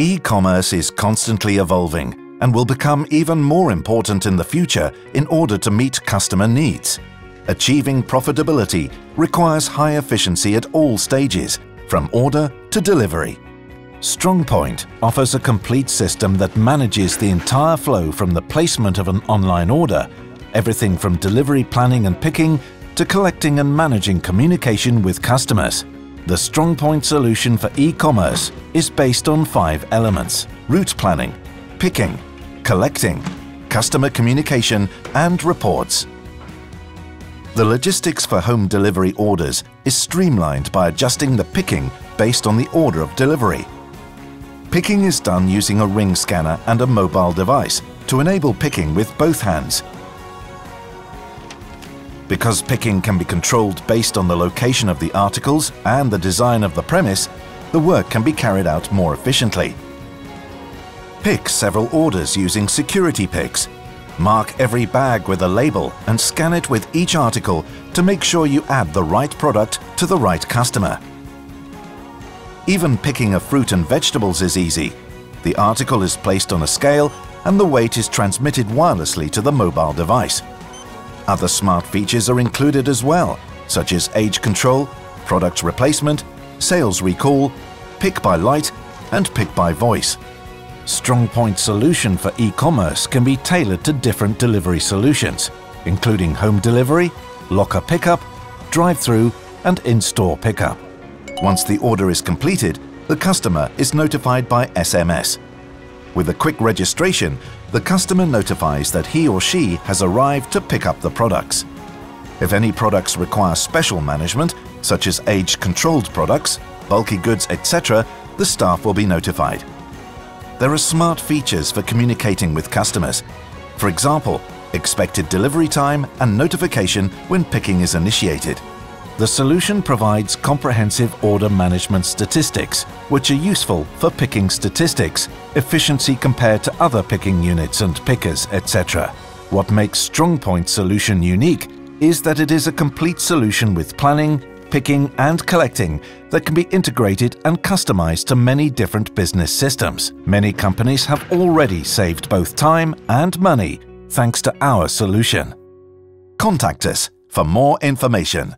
E-commerce is constantly evolving and will become even more important in the future in order to meet customer needs. Achieving profitability requires high efficiency at all stages, from order to delivery. StrongPoint offers a complete system that manages the entire flow from the placement of an online order, everything from delivery planning and picking to collecting and managing communication with customers. The StrongPoint solution for e-commerce is based on five elements. Route planning, picking, collecting, customer communication and reports. The logistics for home delivery orders is streamlined by adjusting the picking based on the order of delivery. Picking is done using a ring scanner and a mobile device to enable picking with both hands because picking can be controlled based on the location of the articles and the design of the premise, the work can be carried out more efficiently. Pick several orders using security picks. Mark every bag with a label and scan it with each article to make sure you add the right product to the right customer. Even picking of fruit and vegetables is easy. The article is placed on a scale and the weight is transmitted wirelessly to the mobile device. Other smart features are included as well, such as age control, product replacement, sales recall, pick by light and pick by voice. StrongPoint solution for e-commerce can be tailored to different delivery solutions, including home delivery, locker pickup, drive-through and in-store pickup. Once the order is completed, the customer is notified by SMS with a quick registration, the customer notifies that he or she has arrived to pick up the products. If any products require special management, such as age-controlled products, bulky goods, etc., the staff will be notified. There are smart features for communicating with customers. For example, expected delivery time and notification when picking is initiated. The solution provides comprehensive order management statistics, which are useful for picking statistics, efficiency compared to other picking units and pickers, etc. What makes StrongPoint solution unique is that it is a complete solution with planning, picking and collecting that can be integrated and customized to many different business systems. Many companies have already saved both time and money thanks to our solution. Contact us for more information.